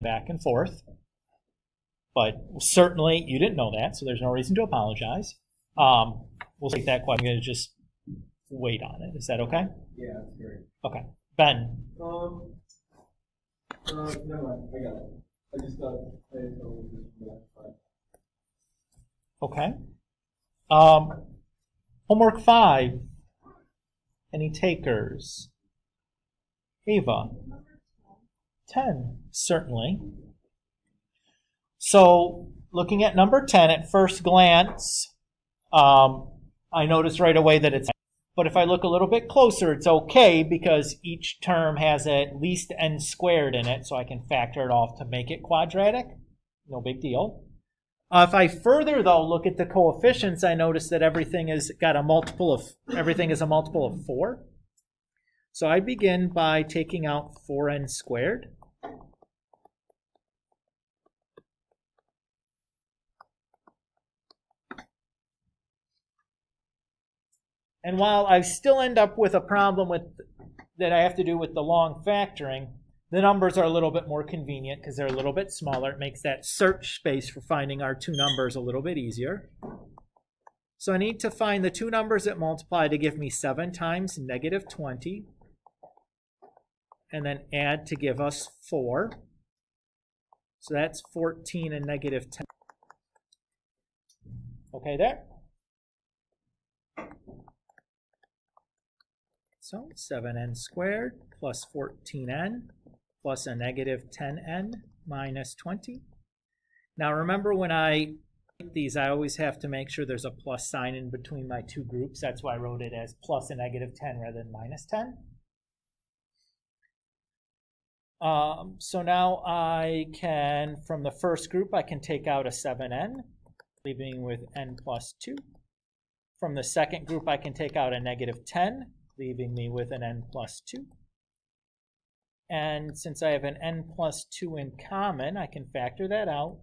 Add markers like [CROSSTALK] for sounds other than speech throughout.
back and forth. But certainly you didn't know that, so there's no reason to apologize. Um, we'll take that question. I'm going to just wait on it. Is that okay? Yeah, that's great. Okay. Ben, Um, uh, never mind, I got it. I just got it. I didn't know it was just that, but- okay. Um, homework five. Any takers? Ava? 10, certainly. So, looking at number 10 at first glance, um, I notice right away that it's. But if I look a little bit closer, it's okay because each term has at least n squared in it, so I can factor it off to make it quadratic. No big deal. Uh, if I further though look at the coefficients, I notice that everything is got a multiple of everything is a multiple of four. So I begin by taking out 4n squared. And while I still end up with a problem with that I have to do with the long factoring, the numbers are a little bit more convenient because they're a little bit smaller. It makes that search space for finding our two numbers a little bit easier. So I need to find the two numbers that multiply to give me 7 times negative 20, and then add to give us 4. So that's 14 and negative 10. Okay there? So 7n squared plus 14n plus a negative 10n minus 20. Now remember when I write these, I always have to make sure there's a plus sign in between my two groups. That's why I wrote it as plus a negative 10 rather than minus 10. Um, so now I can, from the first group, I can take out a 7n, leaving with n plus 2. From the second group, I can take out a negative 10, leaving me with an n plus 2. And since I have an n plus 2 in common, I can factor that out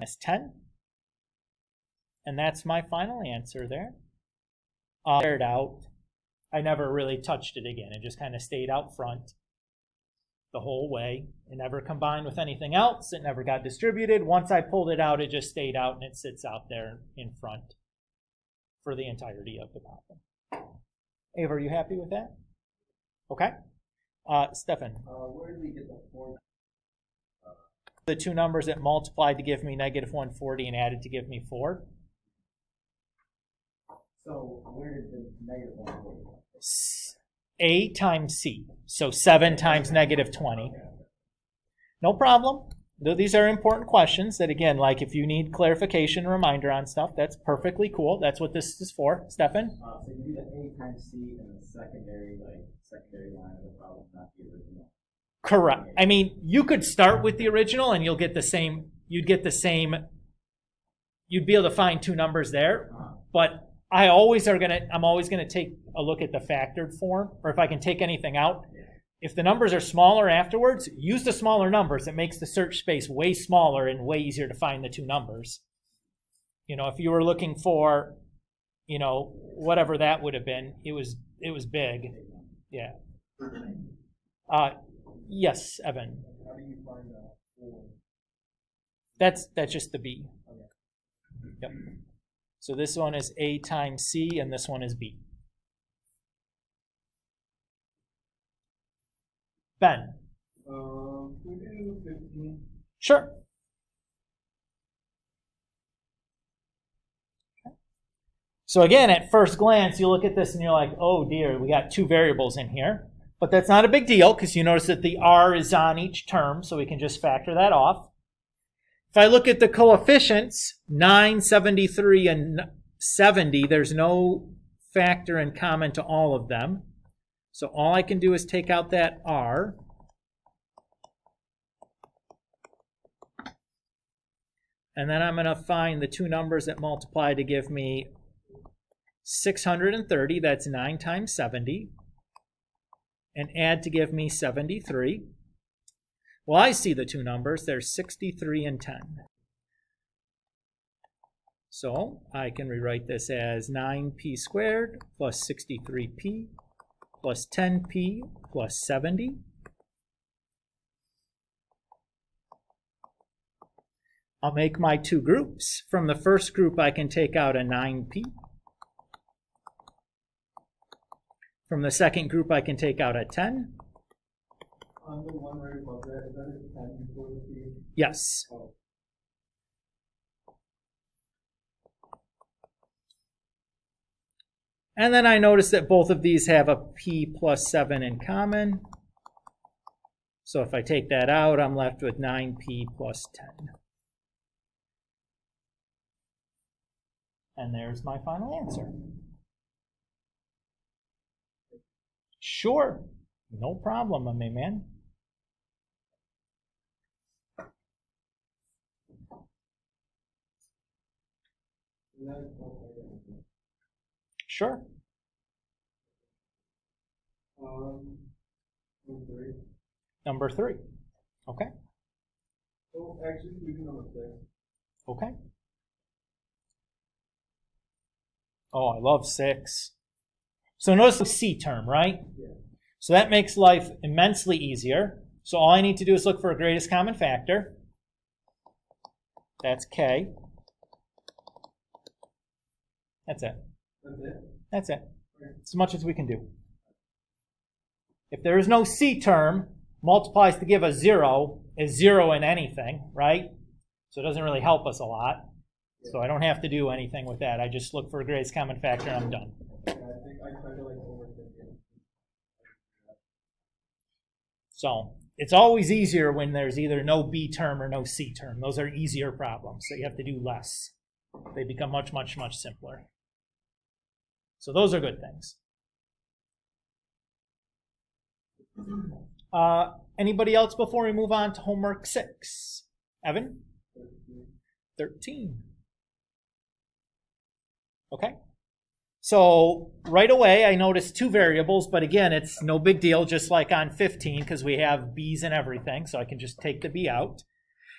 as 10. And that's my final answer there. Uh, out. I never really touched it again. It just kind of stayed out front the whole way. It never combined with anything else. It never got distributed. Once I pulled it out, it just stayed out and it sits out there in front for the entirety of the problem. Ava, are you happy with that? Okay. Uh, Stefan, Uh, where did we get the four? the two numbers that multiplied to give me negative 140 and added to give me 4. So where did the negative one go? S- A times C. So 7 times negative 20. No problem. Though These are important questions that, again, like if you need clarification, reminder on stuff, that's perfectly cool. That's what this is for. Stefan? Uh, so you do the A times C and the secondary, like, secondary line of the problem, not the original. Correct. I mean, you could start with the original and you'll get the same, you'd get the same, you'd be able to find two numbers there. Uh, But I always are gonna, I'm always gonna take a look at the factored form, or if I can take anything out. If the numbers are smaller afterwards, use the smaller numbers. It makes the search space way smaller and way easier to find the two numbers. You know, if you were looking for, you know, whatever that would have been, it was it was big. Yeah. Uh, yes, Evan. How do you find four? That's that's just the B. Okay. Yep. So this one is A times C, and this one is B. Ben. Do. Sure. So again, at first glance, you look at this and you're like, oh dear, we got two variables in here. But that's not a big deal because you notice that the r is on each term, so we can just factor that off. If I look at the coefficients, 9, 73, and 70, there's no factor in common to all of them. So all I can do is take out that r. And then I'm going to find the two numbers that multiply to give me 630, that's 9 times 70, and add to give me 73. Well, I see the two numbers. They're 63 and 10. So I can rewrite this as 9p squared plus 63p plus 10p plus 70. I'll make my two groups. From the first group, I can take out a 9p. From the second group, I can take out a 10. On the one right above that, is that a ten before the P? Yes. Oh, And then I notice that both of these have a p plus 7 in common. So if I take that out, I'm left with 9p plus 10. And there's my final answer. Sure, no problem, my man. and then, oh, okay. Sure. Um, number three. Number three. Okay, Oh, actually, we can number six. okay. Oh, I love six. So notice the C term, right? Yeah. So that makes life immensely easier. So all I need to do is look for a greatest common factor. That's K. That's it. That's it? That's it. As much as we can do. If there is no C term, multiplies to give us zero is zero in anything, right? So it doesn't really help us a lot. So I don't have to do anything with that. I just look for a greatest common factor and I'm done. Yeah, I think I tried to like overthink it. So it's always easier when there's either no B term or no C term. Those are easier problems. So you have to do less. They become much, much, much simpler. So those are good things. Uh, anybody else before we move on to homework six? Evan? 13. Okay. So right away, I noticed two variables, but again, it's no big deal, just like on 15, because we have b's and everything, so I can just take the b out.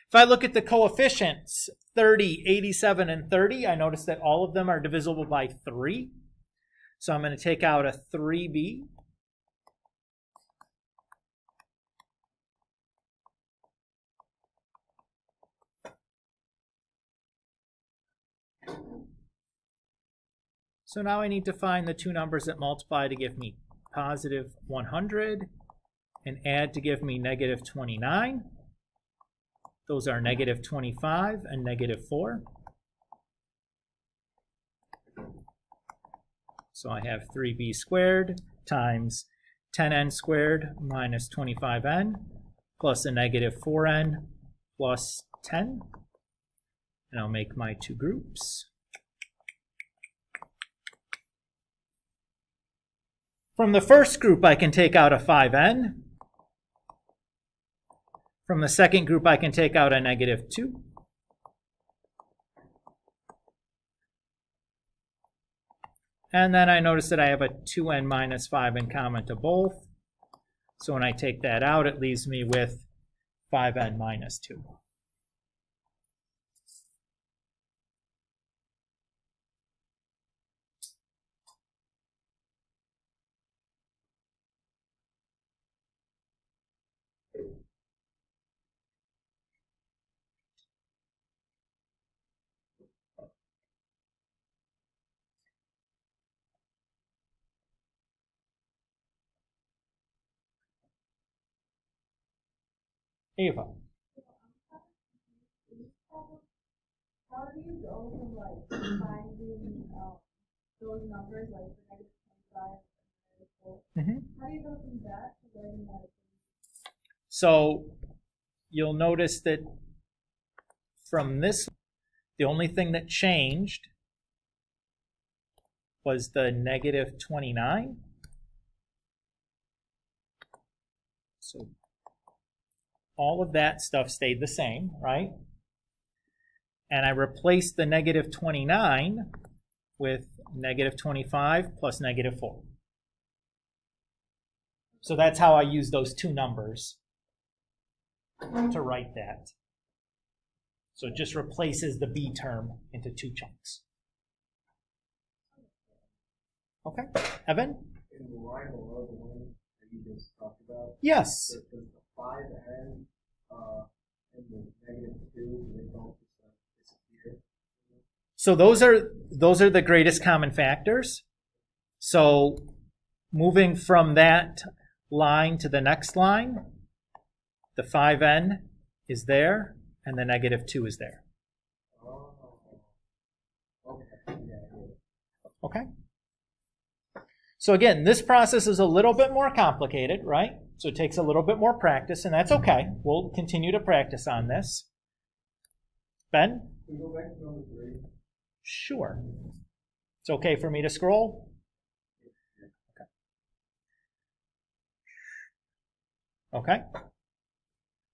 If I look at the coefficients, 30, 87, and 30, I notice that all of them are divisible by 3. So I'm going to take out a 3b. So now I need to find the two numbers that multiply to give me positive 100 and add to give me negative 29. Those are negative 25 and negative 4. So I have 3b squared times 10n squared minus 25n plus a negative 4n plus 10. And I'll make my two groups. From the first group, I can take out a 5n. From the second group, I can take out a negative 2. And then I notice that I have a 2n minus 5 in common to both. So when I take that out, it leaves me with 5n minus 2. Ava. How do you go from like finding um, those numbers like negative twenty-five and negative four? How do you go from that to learning that? So you'll notice that from this, the only thing that changed was the negative 29. So all of that stuff stayed the same, right? And I replaced the negative 29 with negative 25 plus negative 4. So that's how I use those two numbers to write that. So it just replaces the B term into two chunks. Okay, Evan? In the line below the one that you just talked about, Yes. Does does the five and, uh, and the negative two, do they both So those are those are the greatest common factors. So moving from that line to the next line, the 5n is there, and the negative 2 is there. Oh. Okay, yeah, yeah. Okay? So again, this process is a little bit more complicated, right? So it takes a little bit more practice, and that's okay. We'll continue to practice on this. Ben? Can we go back to number three? Sure. It's okay for me to scroll? Okay. Okay.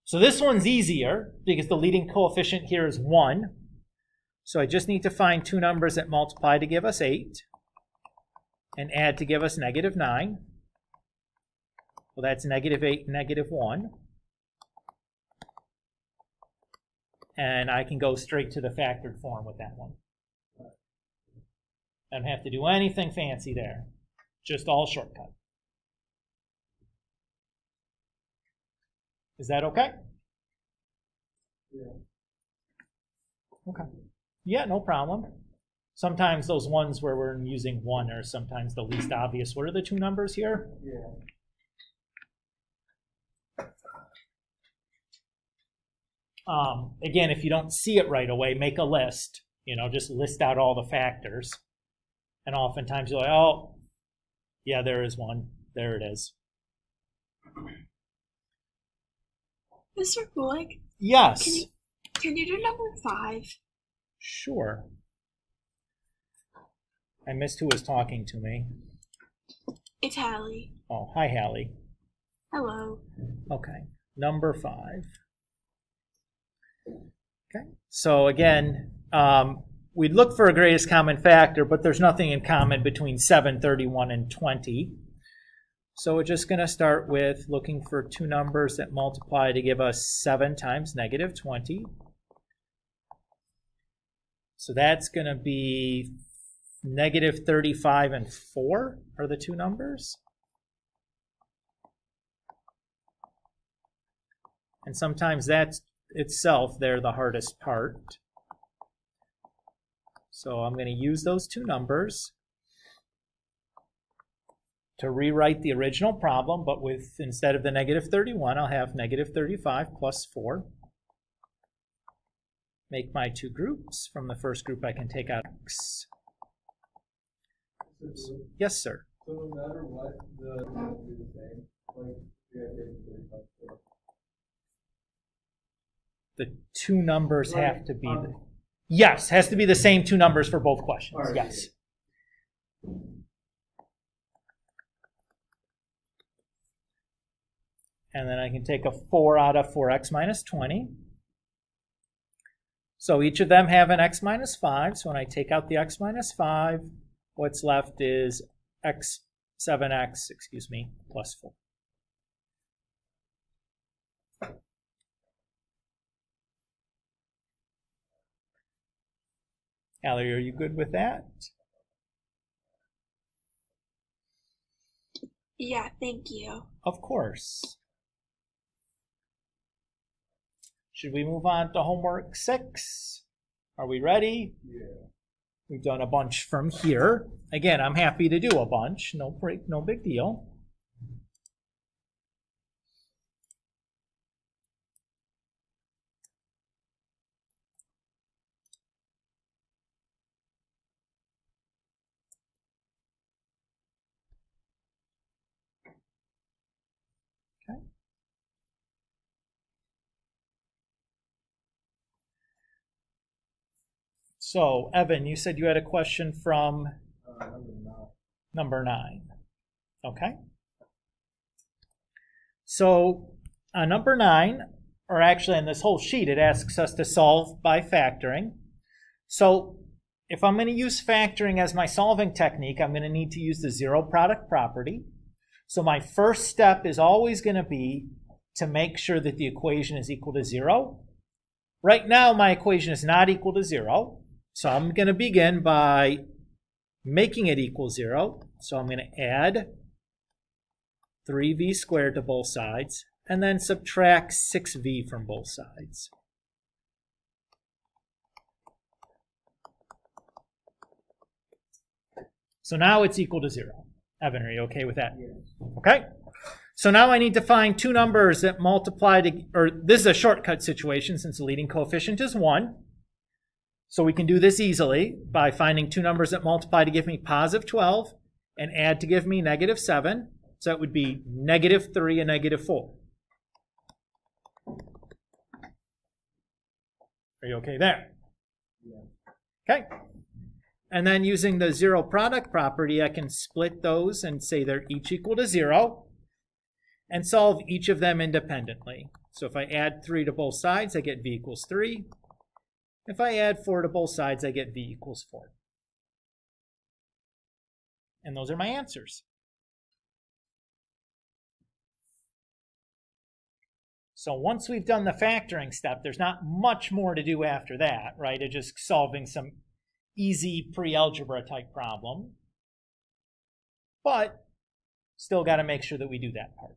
So this one's easier because the leading coefficient here is 1. So I just need to find two numbers that multiply to give us 8 and add to give us negative 9. Well, that's negative 8, negative 1. And I can go straight to the factored form with that one. I don't have to do anything fancy there. Just all shortcut. Is that okay? Yeah. Okay. Yeah, no problem. Sometimes those ones where we're using one are sometimes the least obvious. What are the two numbers here? Yeah. Um, again, if you don't see it right away, make a list. You know, just list out all the factors. And oftentimes you're like, oh, yeah, there is one. There it is. Mr. Kulick, Yes. Can you- can you do number five? Sure. I missed who was talking to me. It's Hallie. Oh, hi, Hallie. Hello. Okay, number five. Okay, so again, um, we'd look for a greatest common factor, but there's nothing in common between 7, 31, and 20. So we're just going to start with looking for two numbers that multiply to give us 7 times negative 20. So that's going to be negative 35 and 4 are the two numbers. And sometimes that's itself, they're the hardest part. So I'm going to use those two numbers to rewrite the original problem, but with, instead of the negative 31, I'll have negative 35 plus 4. Make my two groups. From the first group, I can take out x. So, so Yes, sir. no matter what, the, the two numbers have to be, the, Um, yes, has to be the same two numbers for both questions. Alright. Yes. And then I can take a 4 out of 4x minus 20. So each of them have an x minus 5. So when I take out the x minus 5, what's left is x 7x, excuse me, plus 4. Allie, are you good with that? Yeah, thank you. Of course. Should we move on to homework six? Are we ready? Yeah. We've done a bunch from here. Again, I'm happy to do a bunch. No break, no big deal. Okay. So, Evan, you said you had a question from Uh, number nine. number nine. Okay. So on number nine, or actually in this whole sheet, it asks us to solve by factoring. So if I'm going to use factoring as my solving technique, I'm going to need to use the zero product property. So my first step is always going to be to make sure that the equation is equal to zero. Right now, my equation is not equal to zero. So I'm going to begin by making it equal zero. So I'm going to add 3v squared to both sides and then subtract 6v from both sides. So now it's equal to zero. Evan, are you okay with that? Yes. Okay. So now I need to find two numbers that multiply to, or this is a shortcut situation since the leading coefficient is one. So we can do this easily by finding two numbers that multiply to give me positive 12 and add to give me negative 7. So it would be negative 3 and negative 4. Are you okay there? Okay. And then using the zero product property, I can split those and say they're each equal to 0 and solve each of them independently. So if I add 3 to both sides, I get v equals 3. If I add 4 to both sides, I get v equals 4. And those are my answers. So once we've done the factoring step, there's not much more to do after that, right? It's just solving some easy pre-algebra type problem. But still got to make sure that we do that part.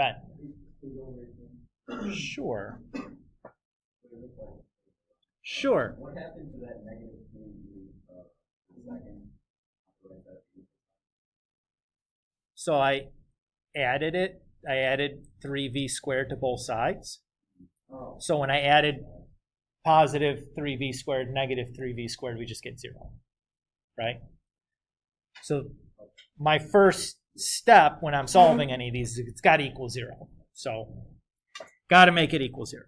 Ben. [CLEARS THROAT] Sure. Sure. What happened to that negative two, uh. So I added it. I added 3v squared to both sides. Oh, So when I added positive 3v squared, negative 3v squared, we just get 0. Right? So my first step when I'm solving any of these, it's got to equal 0. So got to make it equal 0.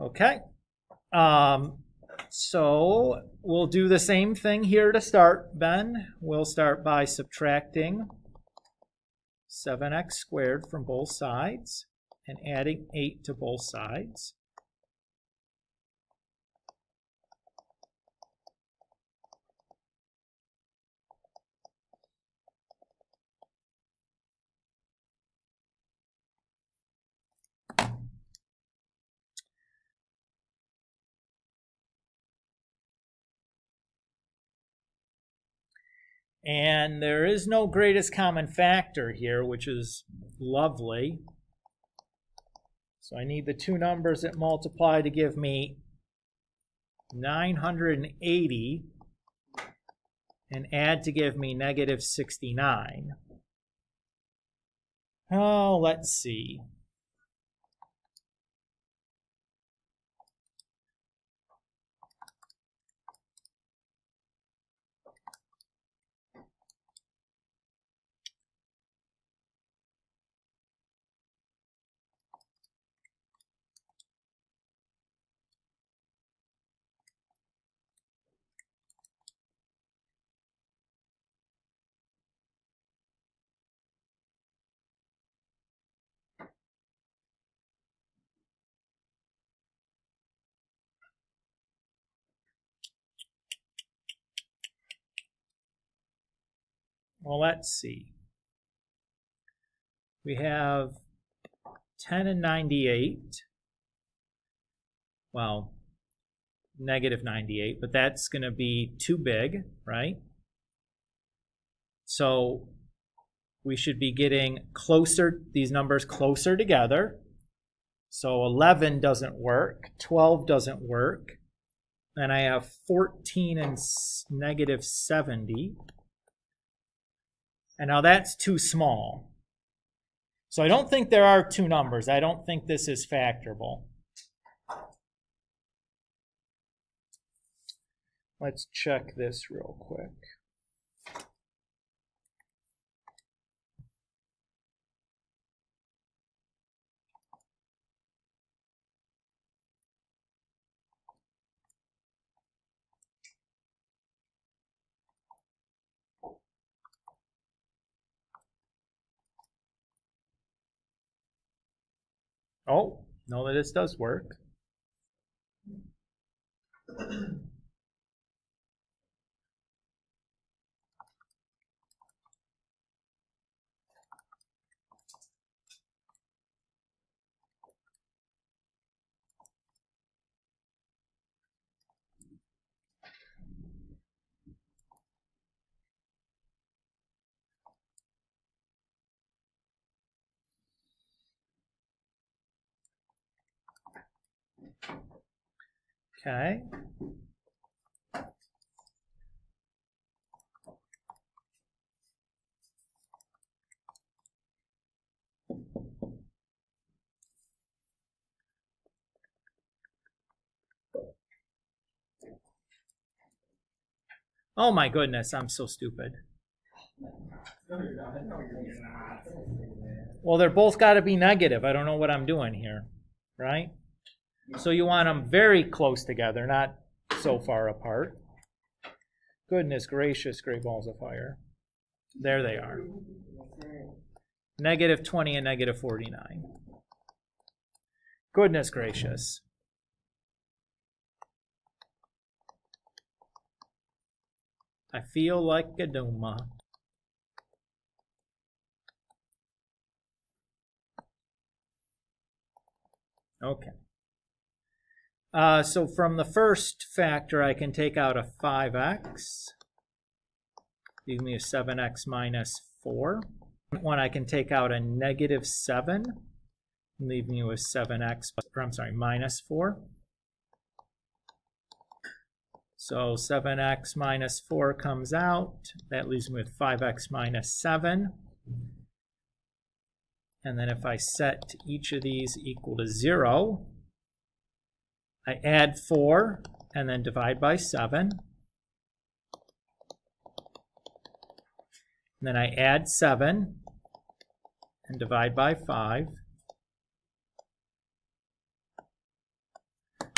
Okay. Um, so we'll do the same thing here to start, Ben. We'll start by subtracting 7x squared from both sides and adding 8 to both sides. And there is no greatest common factor here, which is lovely. So I need the two numbers that multiply to give me 980 and add to give me negative 69. Oh, let's see. Well, let's see. We have 10 and 98. Well, negative 98, but that's going to be too big, right? So we should be getting closer, these numbers closer together. So 11 doesn't work, 12 doesn't work, and I have 14 and negative 70. And now that's too small. So I don't think there are two numbers. I don't think this is factorable. Let's check this real quick. Oh, no, that this does work. [CLEARS THROAT] [CLEARS THROAT] Okay. Oh my goodness, I'm so stupid. Well, they're both got to be negative. I don't know what I'm doing here, right? So you want them very close together, not so far apart. Goodness gracious, gray balls of fire. There they are. Negative 20 and negative 49. Goodness gracious. I feel like a Duma. Okay. Uh, so from the first factor, I can take out a 5x. Leave me a 7x minus 4. One, I can take out a negative 7. Leave me with 7x, or I'm sorry, minus 4. So 7x minus 4 comes out. That leaves me with 5x minus 7. And then if I set each of these equal to 0, I add 4 and then divide by 7. And then I add 7 and divide by 5.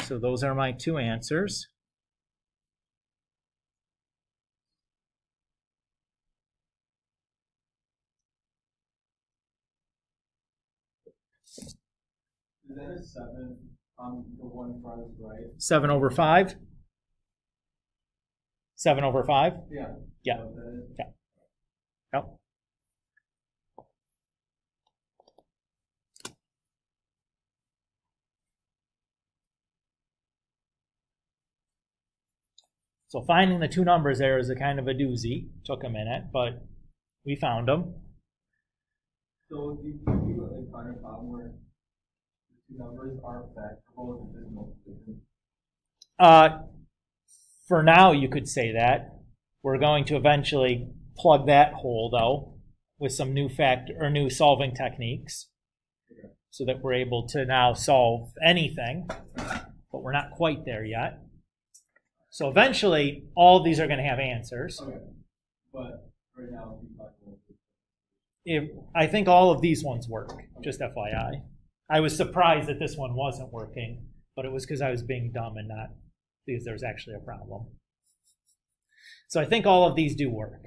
So those are my two answers. Seven on the one farthest right? 7 over 5? 7 over 5? Yeah. Yeah. Is- Yep. So finding the two numbers there is a kind of a doozy. Took a minute, but we found them. So do you, do you find a problem where numbers are factorable if there's multiplication? Uh, for now, you could say that. We're going to eventually plug that hole, though, with some new fact or new solving techniques, so that we're able to now solve anything. But we're not quite there yet. So eventually, all these are going to have answers. Okay. But right now, if you talk about If, I think all of these ones work. Just FYI. I was surprised that this one wasn't working, but it was because I was being dumb and not because there was actually a problem. So I think all of these do work.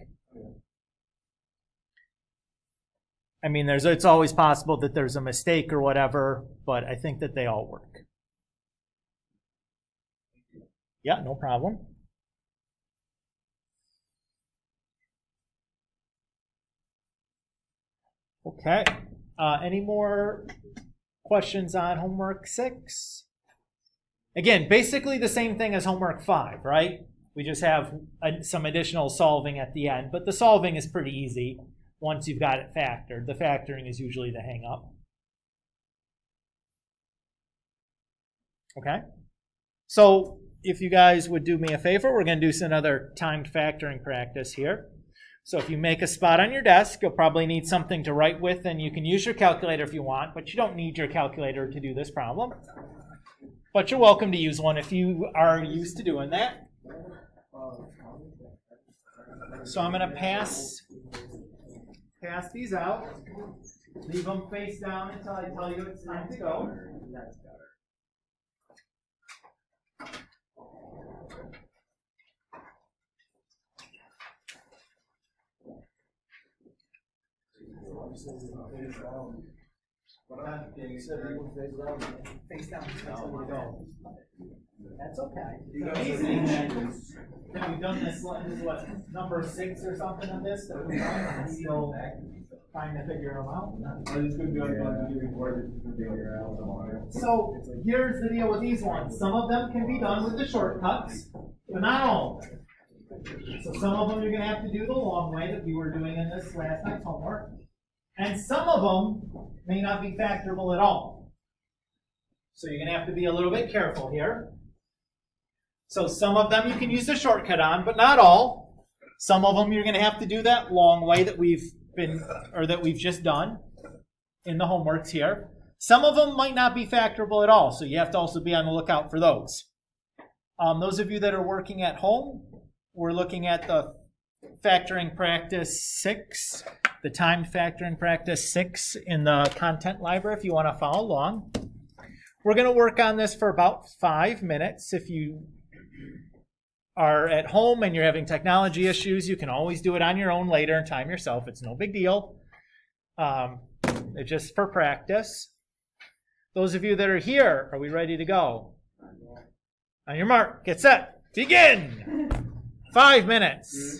I mean, there's it's always possible that there's a mistake or whatever, but I think that they all work. Yeah, no problem. Okay. Uh, any more questions on homework six? Again, basically the same thing as homework five, right? We just have uh, some additional solving at the end, but the solving is pretty easy once you've got it factored. The factoring is usually the hang up. Okay? So if you guys would do me a favor, we're going to do another timed factoring practice here. So if you make a spot on your desk, you'll probably need something to write with, and you can use your calculator if you want, but you don't need your calculator to do this problem. But you're welcome to use one if you are used to doing that. So I'm going to pass pass these out. Leave them face down until I tell you it's time to go. You. That's okay. It's amazing that that we've done this, what, this is what, number six or something of this, that and still trying to figure them out. Out. So here's the deal with these ones. Some of them can be done with the shortcuts, but not all. of them. So some of them you're gonna have to do the long way that we were doing in this last night's homework. And some of them may not be factorable at all. So you're gonna have to be a little bit careful here. So some of them you can use the shortcut on, but not all. Some of them you're going to have to do that long way that we've been, or that we've just done in the homeworks here. Some of them might not be factorable at all, so you have to also be on the lookout for those. Um, those of you that are working at home, we're looking at the factoring practice six, the timed factoring practice six in the content library if you want to follow along. We're going to work on this for about five minutes. If you are at home and you're having technology issues, you can always do it on your own later and time yourself. It's no big deal. Um, it's just for practice. Those of you that are here, are we ready to go? On your mark, get set, begin! [LAUGHS] Five minutes.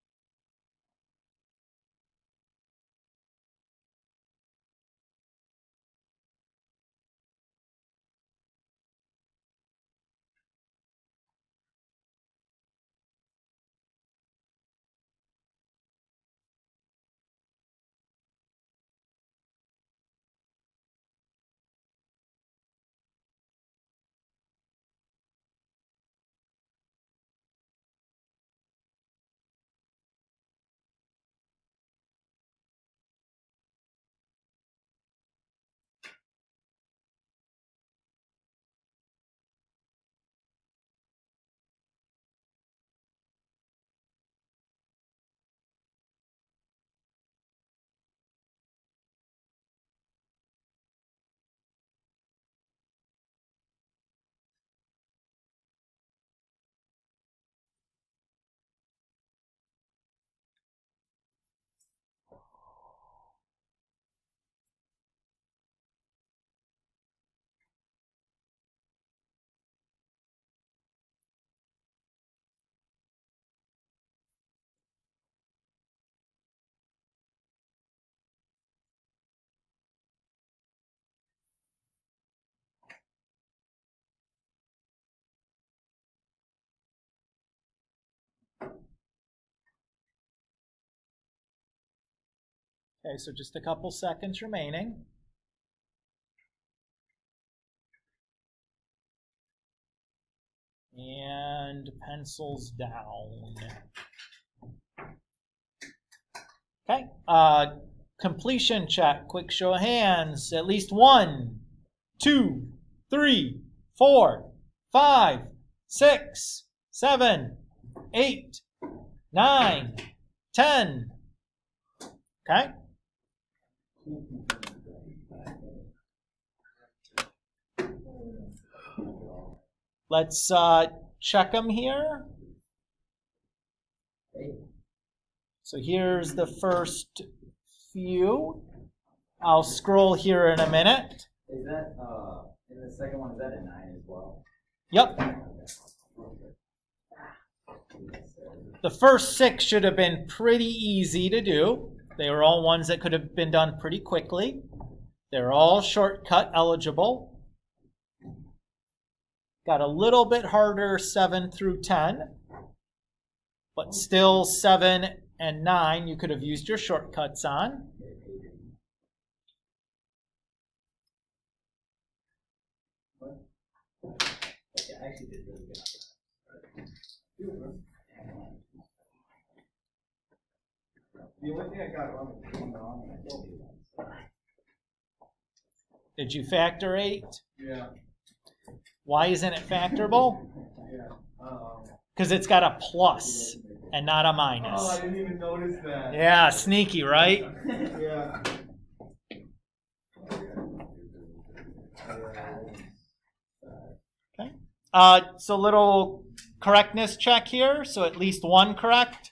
Okay, so just a couple seconds remaining. And pencils down. Okay, uh, completion check, quick show of hands. At least one, two, three, four, five, six, seven, eight, nine, ten. Okay? Let's uh, check them here. So here's the first few. I'll scroll here in a minute. Is that, uh, in the second one, is that a nine as well? Yep. The first six should have been pretty easy to do. They were all ones that could have been done pretty quickly. They're all shortcut eligible. Got a little bit harder 7 through 10, but still 7 and 9 you could have used your shortcuts on. Okay, I actually did really good. The only thing I got wrong was one wrong, and I told you that. Did you factor 8? Yeah, Why isn't it factorable? yeah, um. Because it's got a plus and not a minus. Oh. I didn't even notice that. Yeah, sneaky, right? [LAUGHS] Yeah. Okay. Uh, so little correctness check here. So at least one correct.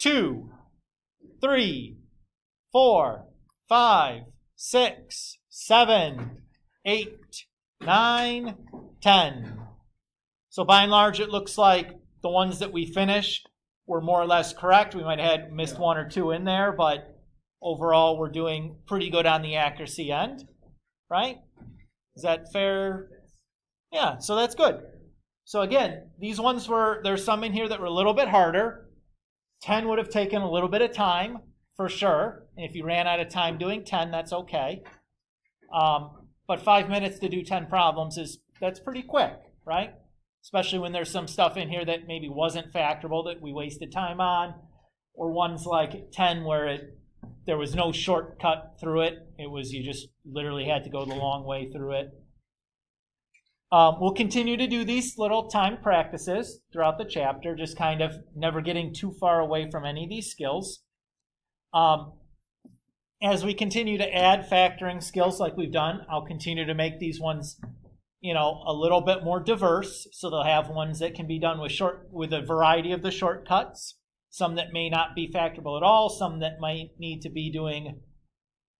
Two, three, four, five, six, seven, eight, nine, ten. So by and large, it looks like the ones that we finished were more or less correct. We might have had missed one or two in there, but overall, we're doing pretty good on the accuracy end, right? Is that fair? Yeah, so that's good. So again, these ones were, there's some in here that were a little bit harder. 10 would have taken a little bit of time, for sure. And if you ran out of time doing 10, that's okay. Um, but five minutes to do 10 problems is, that's pretty quick, right? Especially when there's some stuff in here that maybe wasn't factorable that we wasted time on, or ones like 10 where it, there was no shortcut through it. It was, you just literally had to go the long way through it. Um, we'll continue to do these little time practices throughout the chapter, just kind of never getting too far away from any of these skills. Um, as we continue to add factoring skills like we've done, I'll continue to make these ones, you know, a little bit more diverse. So they'll have ones that can be done with short, with a variety of the shortcuts. Some that may not be factorable at all. Some that might need to be doing,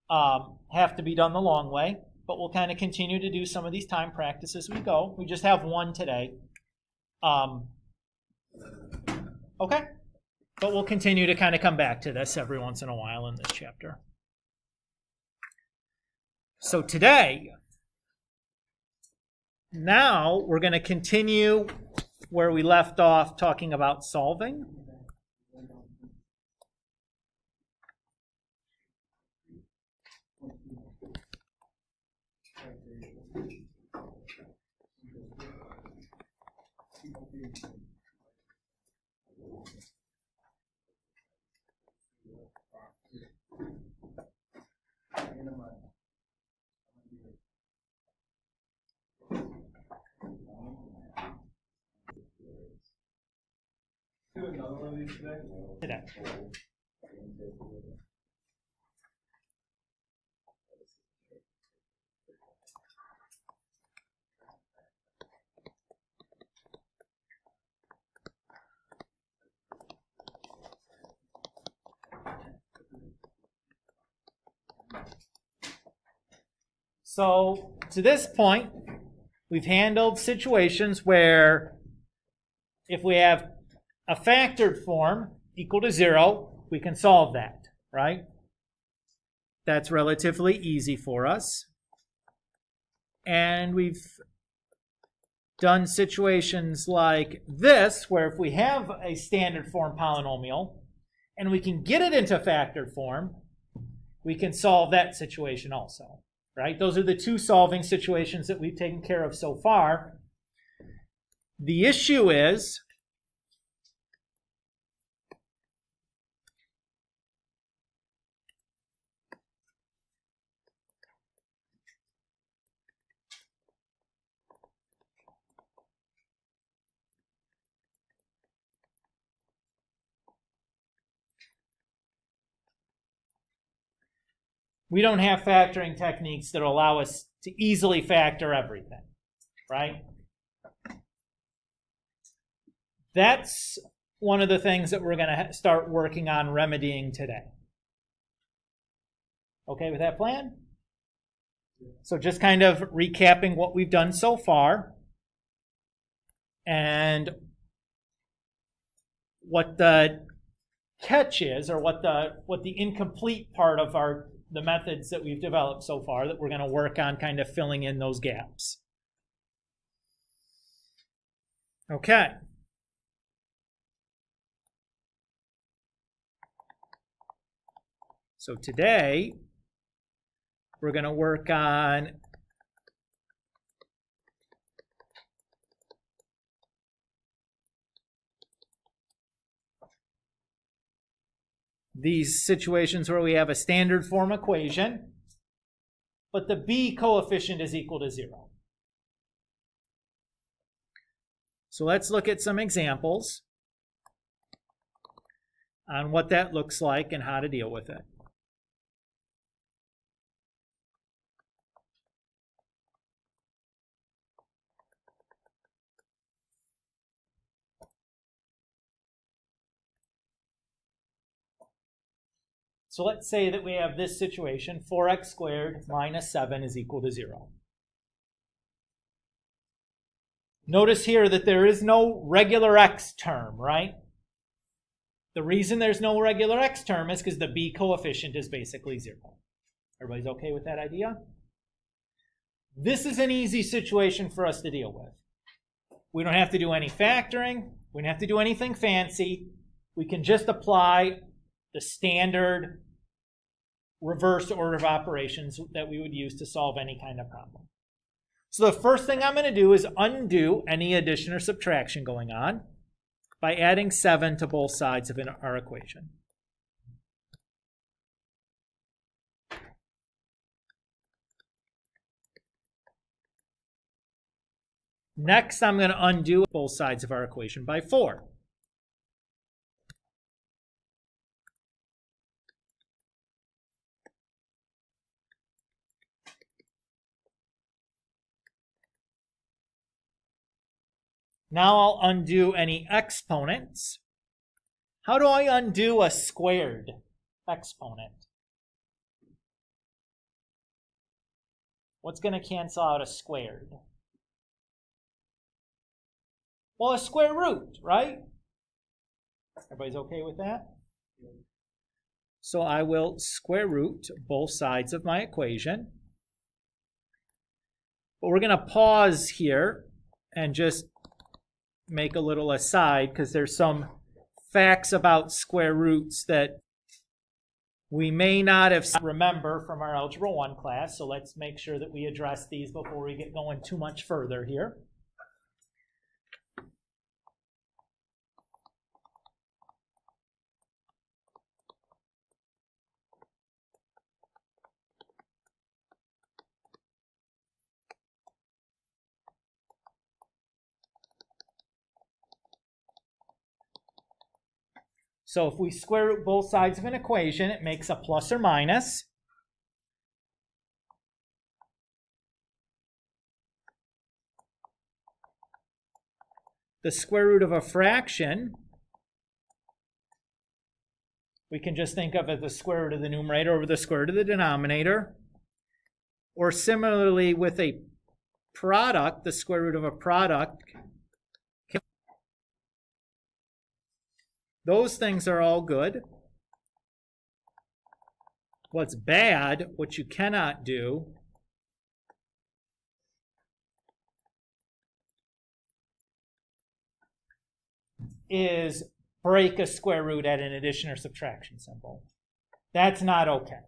um, have to be done the long way but we'll kind of continue to do some of these time practices we go. We just have one today. Um, okay. But we'll continue to kind of come back to this every once in a while in this chapter. So today, now we're going to continue where we left off talking about solving. Do another one of these today? Today. So, to this point, we've handled situations where if we have a factored form equal to zero, we can solve that, right? That's relatively easy for us. And we've done situations like this, where if we have a standard form polynomial and we can get it into factored form, we can solve that situation also, right? Those are the two solving situations that we've taken care of so far. The issue is we don't have factoring techniques that allow us to easily factor everything, right? That's one of the things that we're going to start working on remedying today. Okay with that plan? So just kind of recapping what we've done so far and what the catch is or what the what the incomplete part of our the methods that we've developed so far that we're going to work on kind of filling in those gaps. Okay. So today, we're going to work on these situations where we have a standard form equation, but the b coefficient is equal to 0. So let's look at some examples on what that looks like and how to deal with it. So let's say that we have this situation, 4x squared minus 7 is equal to 0. Notice here that there is no regular x term, right? The reason there's no regular x term is because the b coefficient is basically 0. Everybody's okay with that idea? This is an easy situation for us to deal with. We don't have to do any factoring. We don't have to do anything fancy. We can just apply the standard reverse order of operations that we would use to solve any kind of problem. So the first thing I'm going to do is undo any addition or subtraction going on by adding 7 to both sides of our equation. Next, I'm going to undo both sides of our equation by 4. Now I'll undo any exponents. How do I undo a squared exponent? What's going to cancel out a squared? Well, a square root, right? Everybody's okay with that? So I will square root both sides of my equation. But we're going to pause here and just make a little aside because there's some facts about square roots that we may not have remember from our Algebra 1 class, so let's make sure that we address these before we get going too much further here. So if we square root both sides of an equation, it makes a plus or minus. The square root of a fraction, we can just think of it as the square root of the numerator over the square root of the denominator. Or similarly with a product, the square root of a product Those things are all good. What's bad, what you cannot do, is break a square root at an addition or subtraction symbol. That's not okay.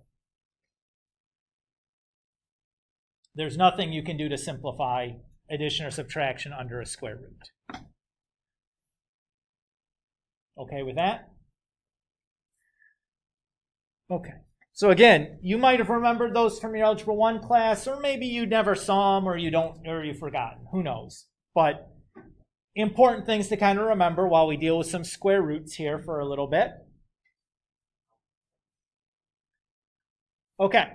There's nothing you can do to simplify addition or subtraction under a square root. Okay with that? Okay. So again, you might have remembered those from your Algebra 1 class, or maybe you never saw them, or you don't, or you've forgotten. Who knows? But important things to kind of remember while we deal with some square roots here for a little bit. Okay,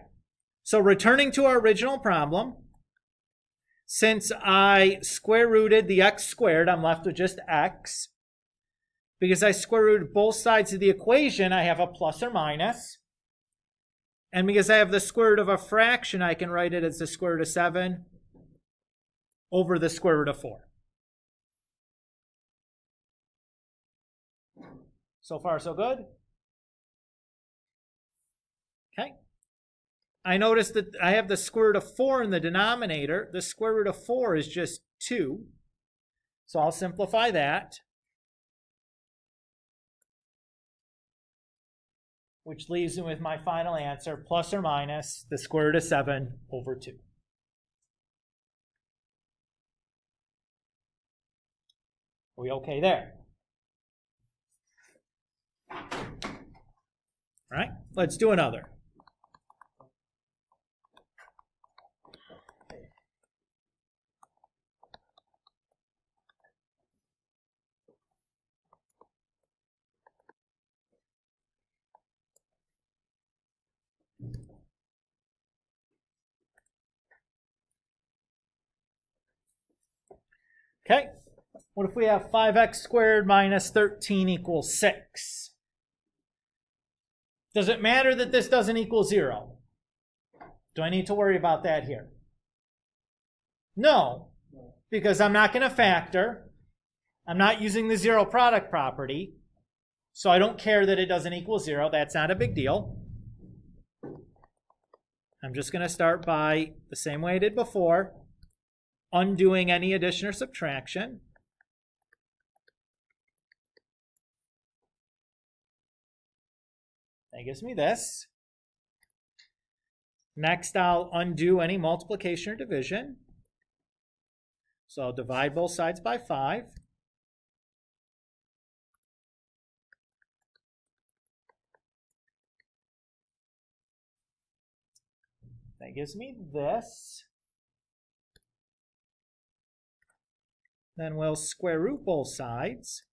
so returning to our original problem, since I square rooted the x squared, I'm left with just x. Because I square root both sides of the equation, I have a plus or minus. And because I have the square root of a fraction, I can write it as the square root of 7 over the square root of 4. So far, so good? Okay. I notice that I have the square root of 4 in the denominator. The square root of 4 is just 2. So I'll simplify that. Which leaves me with my final answer, plus or minus the square root of 7 over 2. Are we okay there? All right, let's do another. Okay, what if we have 5x squared minus 13 equals 6? Does it matter that this doesn't equal 0? Do I need to worry about that here? No, because I'm not going to factor. I'm not using the zero product property. So I don't care that it doesn't equal 0. That's not a big deal. I'm just going to start by the same way I did before undoing any addition or subtraction. That gives me this. Next, I'll undo any multiplication or division. So I'll divide both sides by 5. That gives me this. Then we'll square root both sides.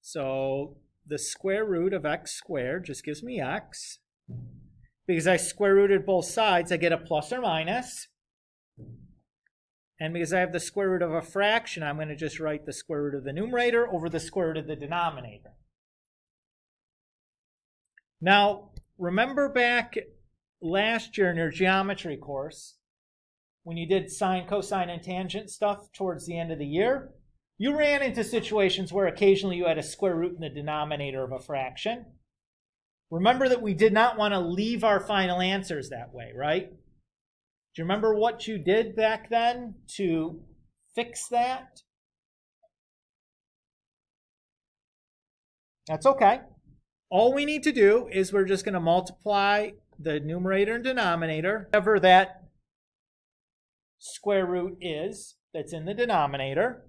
So the square root of x squared just gives me x. Because I square rooted both sides, I get a plus or minus. And because I have the square root of a fraction, I'm going to just write the square root of the numerator over the square root of the denominator. Now, remember back last year in your geometry course, when you did sine, cosine, and tangent stuff towards the end of the year, you ran into situations where occasionally you had a square root in the denominator of a fraction. Remember that we did not want to leave our final answers that way, right? Do you remember what you did back then to fix that? That's okay. All we need to do is we're just going to multiply the numerator and denominator, whatever that square root is that's in the denominator.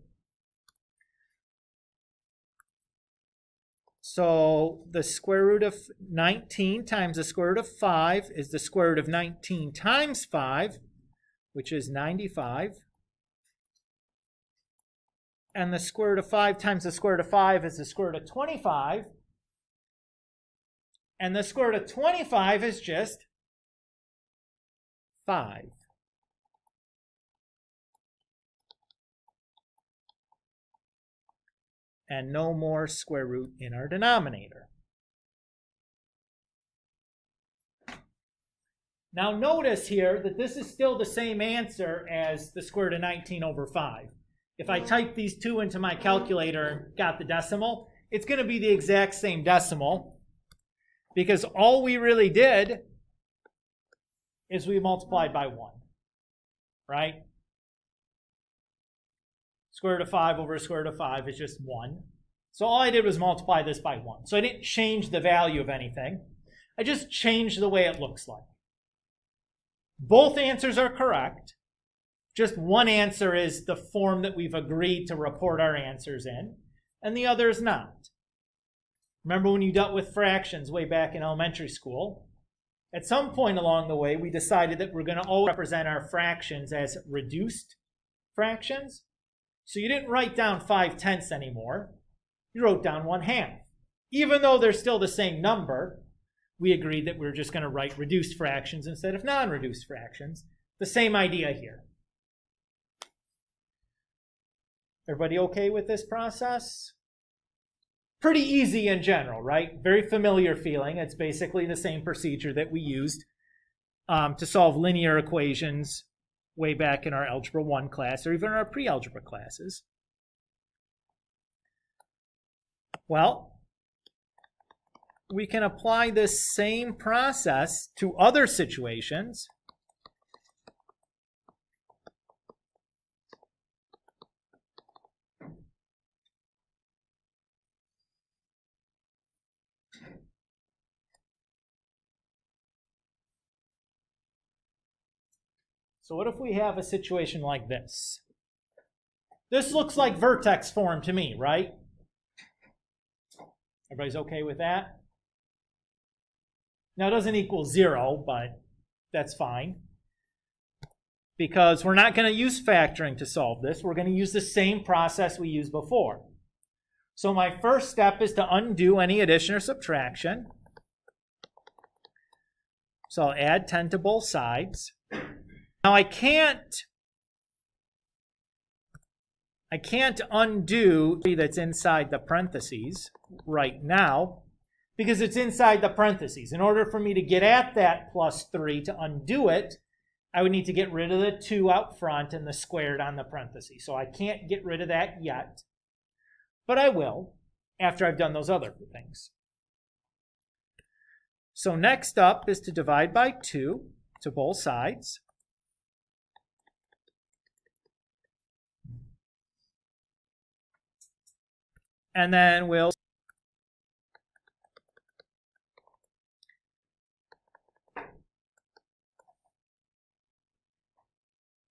So the square root of 19 times the square root of 5 is the square root of 19 times 5, which is 95. And the square root of 5 times the square root of 5 is the square root of 25, and the square root of 25 is just 5. And no more square root in our denominator. Now notice here that this is still the same answer as the square root of 19 over 5. If I type these two into my calculator and got the decimal, it's going to be the exact same decimal because all we really did is we multiplied by 1, right? Square root of 5 over square root of 5 is just 1. So all I did was multiply this by 1. So I didn't change the value of anything. I just changed the way it looks like. Both answers are correct. Just one answer is the form that we've agreed to report our answers in, and the other is not. Remember when you dealt with fractions way back in elementary school? At some point along the way, we decided that we're going to always represent our fractions as reduced fractions. So you didn't write down 5 tenths anymore. You wrote down 1 half. Even though they're still the same number, we agreed that we are just going to write reduced fractions instead of non-reduced fractions. The same idea here. Everybody okay with this process? Pretty easy in general, right? Very familiar feeling. It's basically the same procedure that we used um, to solve linear equations way back in our Algebra 1 class or even our pre-algebra classes. Well, we can apply this same process to other situations. So what if we have a situation like this? This looks like vertex form to me, right? Everybody's okay with that? Now, it doesn't equal zero, but that's fine. Because we're not going to use factoring to solve this. We're going to use the same process we used before. So my first step is to undo any addition or subtraction. So I'll add 10 to both sides. Now I can't I can't undo that's inside the parentheses right now because it's inside the parentheses. In order for me to get at that plus 3 to undo it, I would need to get rid of the 2 out front and the squared on the parentheses. So I can't get rid of that yet, but I will after I've done those other things. So next up is to divide by 2 to both sides. And then we'll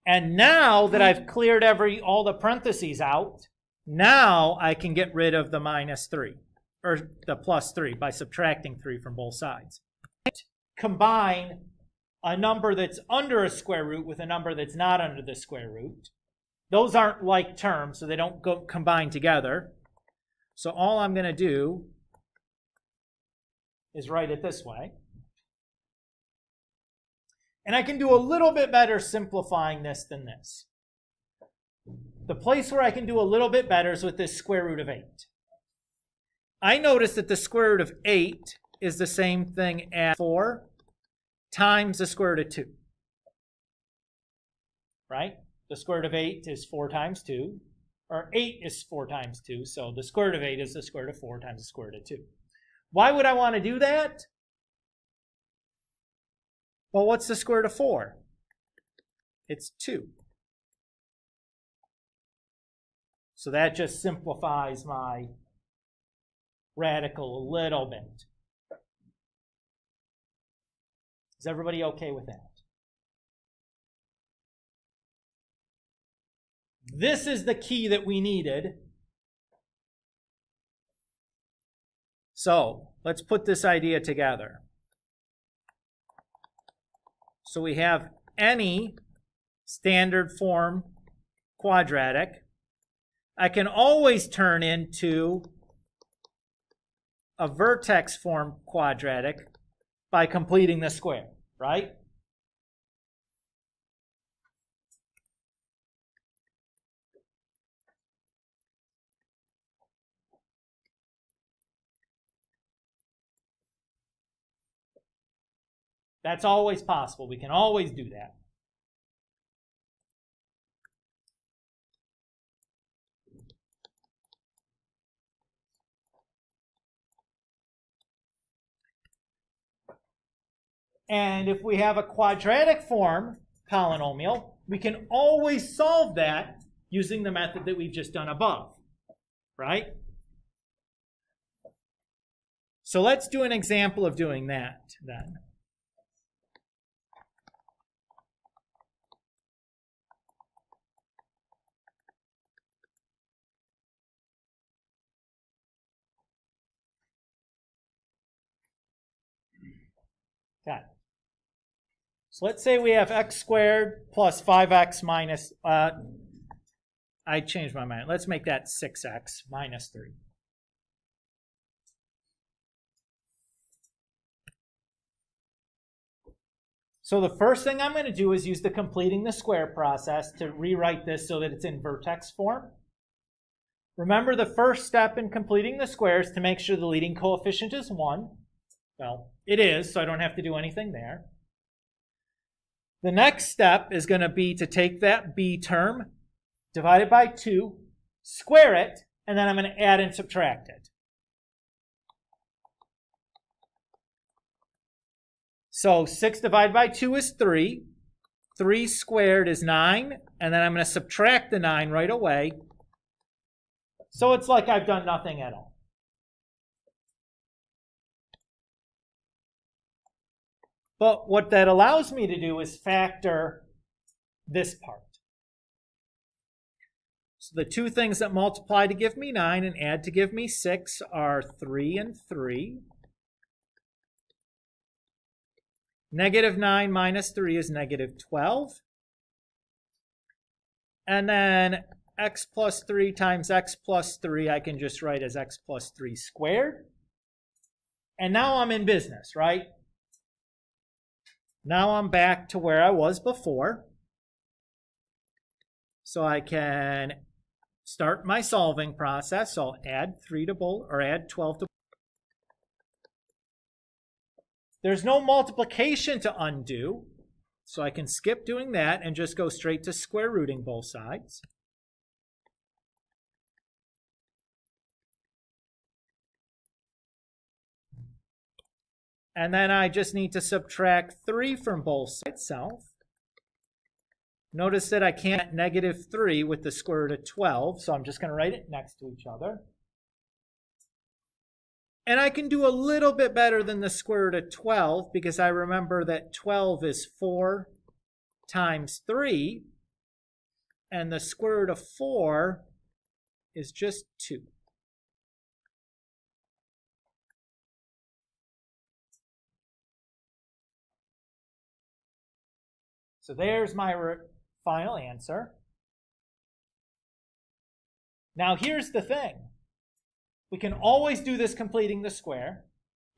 And now that I've cleared every all the parentheses out, now I can get rid of the minus 3, or the plus 3, by subtracting 3 from both sides. Combine a number that's under a square root with a number that's not under the square root. Those aren't like terms, so they don't go combine together. So all I'm going to do is write it this way. And I can do a little bit better simplifying this than this. The place where I can do a little bit better is with this square root of 8. I notice that the square root of 8 is the same thing as 4 times the square root of 2. Right? The square root of 8 is 4 times 2. Or 8 is 4 times 2. So the square root of 8 is the square root of 4 times the square root of 2. Why would I want to do that? Well, what's the square root of 4? It's 2. So that just simplifies my radical a little bit. Is everybody okay with that? This is the key that we needed. So let's put this idea together. So we have any standard form quadratic. I can always turn into a vertex form quadratic by completing the square, right? That's always possible. We can always do that. And if we have a quadratic form polynomial, we can always solve that using the method that we've just done above, right? So let's do an example of doing that then. Okay. So let's say we have x squared plus 5x minus, uh, I changed my mind. Let's make that 6x minus 3. So the first thing I'm going to do is use the completing the square process to rewrite this so that it's in vertex form. Remember the first step in completing the square is to make sure the leading coefficient is 1. Well, it is, so I don't have to do anything there. The next step is going to be to take that b term, divide it by 2, square it, and then I'm going to add and subtract it. So 6 divided by 2 is 3. 3 squared is 9. And then I'm going to subtract the 9 right away. So it's like I've done nothing at all. But what that allows me to do is factor this part. So the two things that multiply to give me 9 and add to give me 6 are 3 and 3. Negative 9 minus 3 is negative 12. And then x plus 3 times x plus 3 I can just write as x plus 3 squared. And now I'm in business, right? Now I'm back to where I was before. So I can start my solving process. So I'll add 3 to both, or add 12 to There's no multiplication to undo, so I can skip doing that and just go straight to square rooting both sides. And then I just need to subtract 3 from both sides itself. Notice that I can't negative 3 with the square root of 12, so I'm just going to write it next to each other. And I can do a little bit better than the square root of 12 because I remember that 12 is 4 times 3, and the square root of 4 is just 2. So there's my final answer. Now here's the thing. We can always do this completing the square.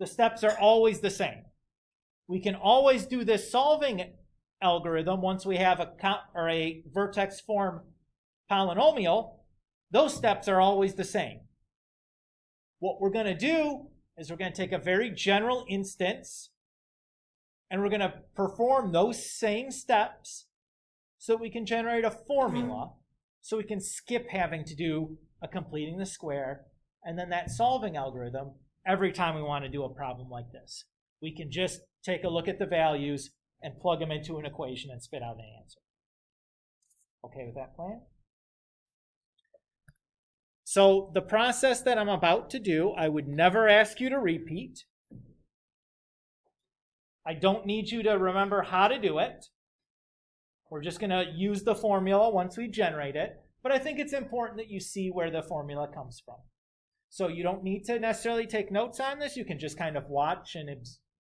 The steps are always the same. We can always do this solving algorithm once we have a, or a vertex form polynomial. Those steps are always the same. What we're going to do is we're going to take a very general instance and we're going to perform those same steps so we can generate a formula so we can skip having to do a completing the square and then that solving algorithm every time we want to do a problem like this. We can just take a look at the values and plug them into an equation and spit out an answer. Okay with that plan? So the process that I'm about to do, I would never ask you to repeat. I don't need you to remember how to do it. We're just going to use the formula once we generate it. But I think it's important that you see where the formula comes from. So you don't need to necessarily take notes on this. You can just kind of watch and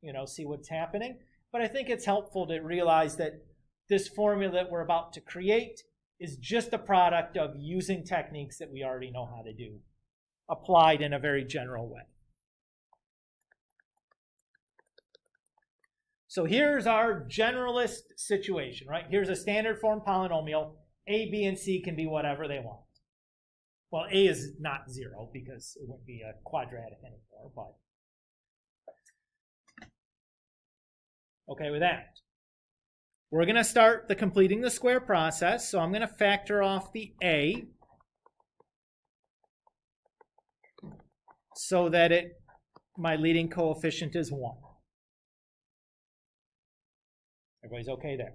you know see what's happening. But I think it's helpful to realize that this formula that we're about to create is just a product of using techniques that we already know how to do, applied in a very general way. So here's our generalist situation, right? Here's a standard form polynomial. A, B, and C can be whatever they want. Well, a is not zero because it wouldn't be a quadratic anymore, but okay with that. We're going to start the completing the square process, so I'm going to factor off the a so that it my leading coefficient is 1. Everybody's okay there.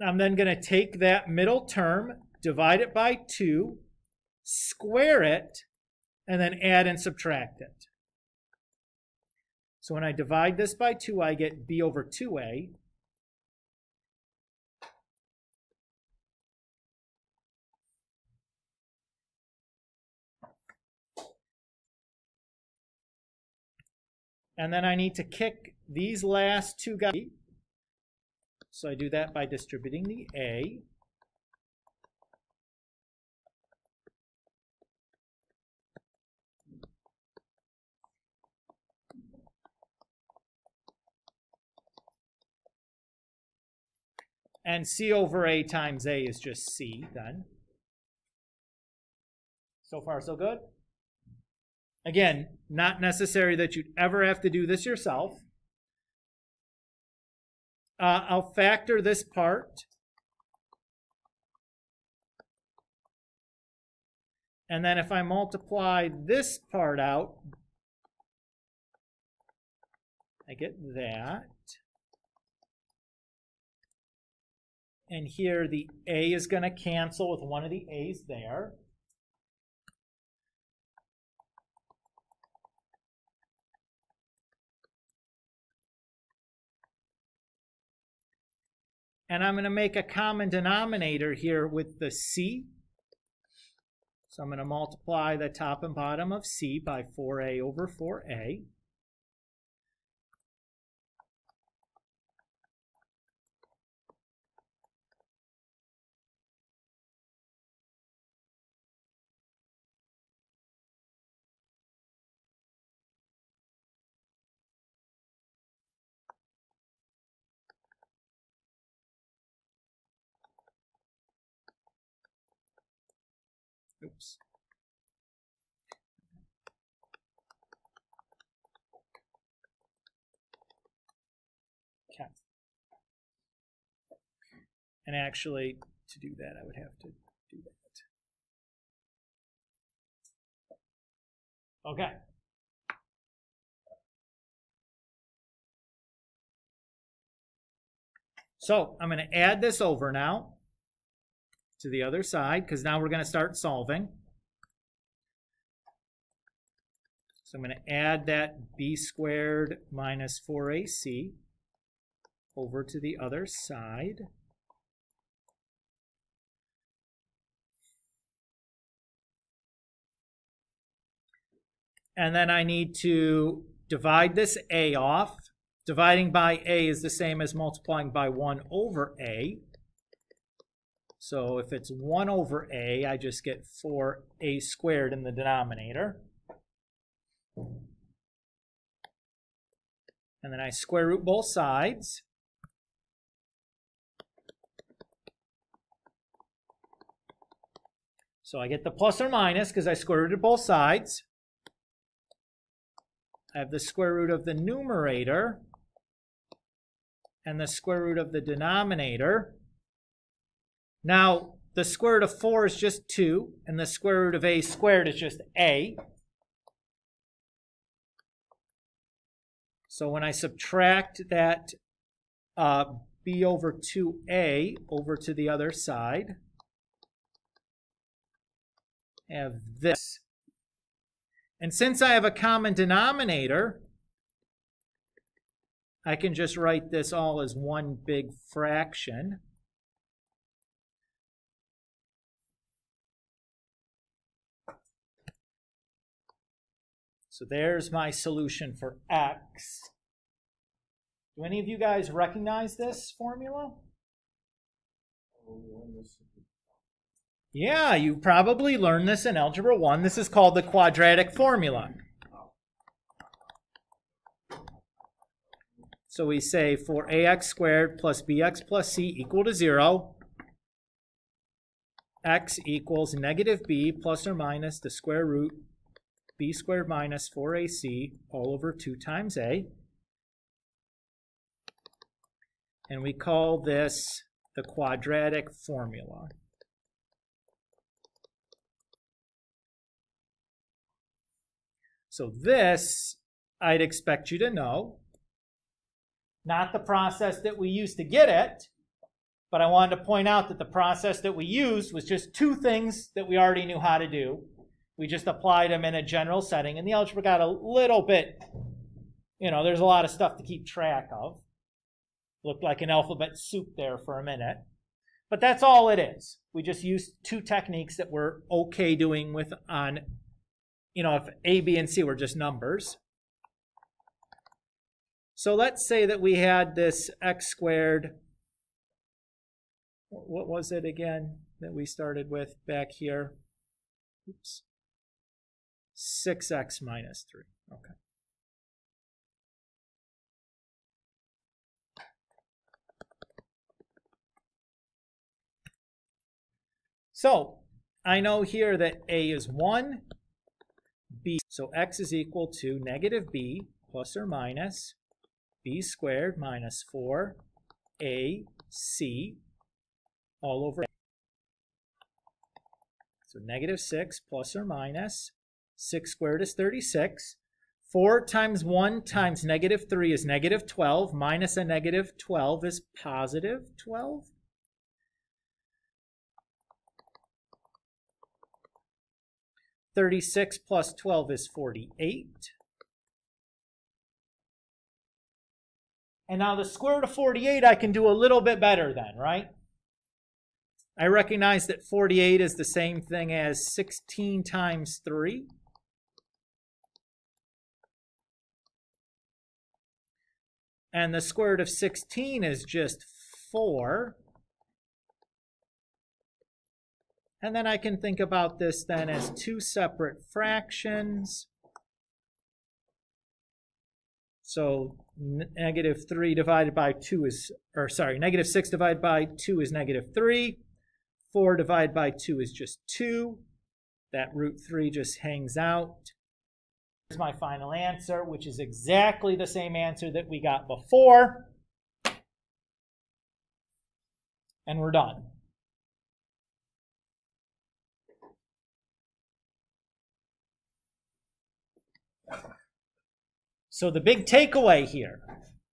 I'm then going to take that middle term, divide it by 2, square it, and then add and subtract it. So when I divide this by 2, I get b over 2a. And then I need to kick these last two guys. So I do that by distributing the A. And C over A times A is just C then. So far, so good? Again, not necessary that you'd ever have to do this yourself. Uh, I'll factor this part. And then if I multiply this part out, I get that. And here the A is going to cancel with one of the A's there. And I'm going to make a common denominator here with the C. So I'm going to multiply the top and bottom of C by 4a over 4a. Oops. Okay. And actually, to do that, I would have to do that. Okay. So I'm going to add this over now to the other side because now we're going to start solving. So I'm going to add that b squared minus 4ac over to the other side. And then I need to divide this a off. Dividing by a is the same as multiplying by 1 over a. So if it's 1 over a, I just get 4a squared in the denominator. And then I square root both sides. So I get the plus or minus because I square rooted both sides. I have the square root of the numerator and the square root of the denominator. Now, the square root of 4 is just 2, and the square root of a squared is just a. So when I subtract that uh, b over 2a over to the other side, I have this. And since I have a common denominator, I can just write this all as one big fraction. So there's my solution for x. Do any of you guys recognize this formula? Oh, Yeah, you probably learned this in Algebra 1. This is called the quadratic formula. So we say for ax squared plus bx plus c equal to 0, x equals negative b plus or minus the square root b squared minus 4ac all over 2 times a. And we call this the quadratic formula. So this, I'd expect you to know. Not the process that we used to get it, but I wanted to point out that the process that we used was just two things that we already knew how to do. We just applied them in a general setting, and the algebra got a little bit, you know, there's a lot of stuff to keep track of. Looked like an alphabet soup there for a minute. But that's all it is. We just used two techniques that we're okay doing with on, you know, if A, B, and C were just numbers. So let's say that we had this x squared what was it again that we started with back here? Oops. 6x minus 3. Okay. So I know here that a is 1, b, so x is equal to negative b plus or minus b squared minus 4 a c all over. a. So negative 6 plus or minus 6 squared is 36. 4 times 1 times negative 3 is negative 12, minus a negative 12 is positive 12. Thirty-six plus twelve is forty-eight. And now the square root of forty-eight I can do a little bit better then, right? I recognize that 48 is the same thing as 16 times 3. And the square root of 16 is just 4. And then I can think about this then as two separate fractions. So negative 3 divided by 2 is, or sorry, negative 6 divided by 2 is negative 3. 4 divided by 2 is just 2. That root 3 just hangs out. Here's my final answer, which is exactly the same answer that we got before. And we're done. So the big takeaway here,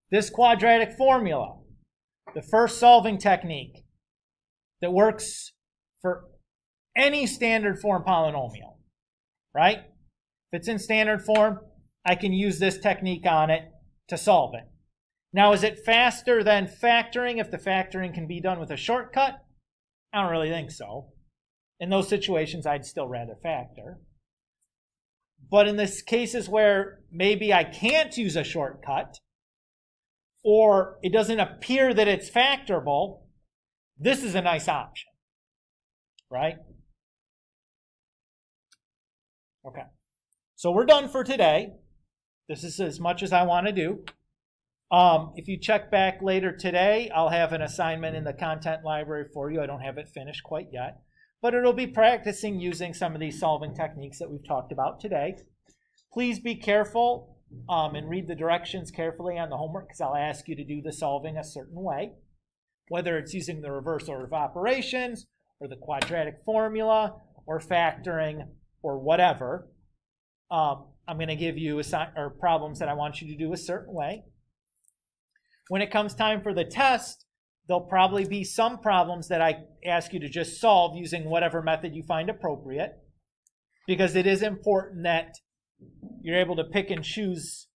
this quadratic formula, the first solving technique, that works for any standard form polynomial, right? If it's in standard form, I can use this technique on it to solve it. Now, is it faster than factoring if the factoring can be done with a shortcut? I don't really think so. In those situations, I'd still rather factor. But in this cases where maybe I can't use a shortcut, or it doesn't appear that it's factorable, this is a nice option, right? Okay. So we're done for today. This is as much as I want to do. Um, if you check back later today, I'll have an assignment in the content library for you. I don't have it finished quite yet, but it'll be practicing using some of these solving techniques that we've talked about today. Please be careful um, and read the directions carefully on the homework because I'll ask you to do the solving a certain way whether it's using the reverse order of operations or the quadratic formula or factoring or whatever. Um, I'm going to give you assi- or problems that I want you to do a certain way. When it comes time for the test, there'll probably be some problems that I ask you to just solve using whatever method you find appropriate because it is important that you're able to pick and choose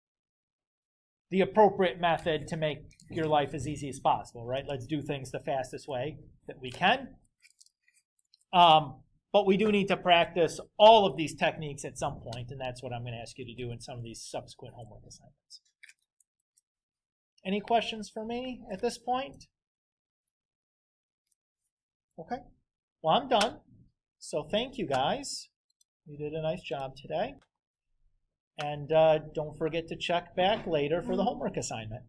the appropriate method to make your life as easy as possible, right? Let's do things the fastest way that we can. Um, but we do need to practice all of these techniques at some point, and that's what I'm going to ask you to do in some of these subsequent homework assignments. Any questions for me at this point? Okay. Well, I'm done. So thank you guys. You did a nice job today. And uh, don't forget to check back later for the homework assignment.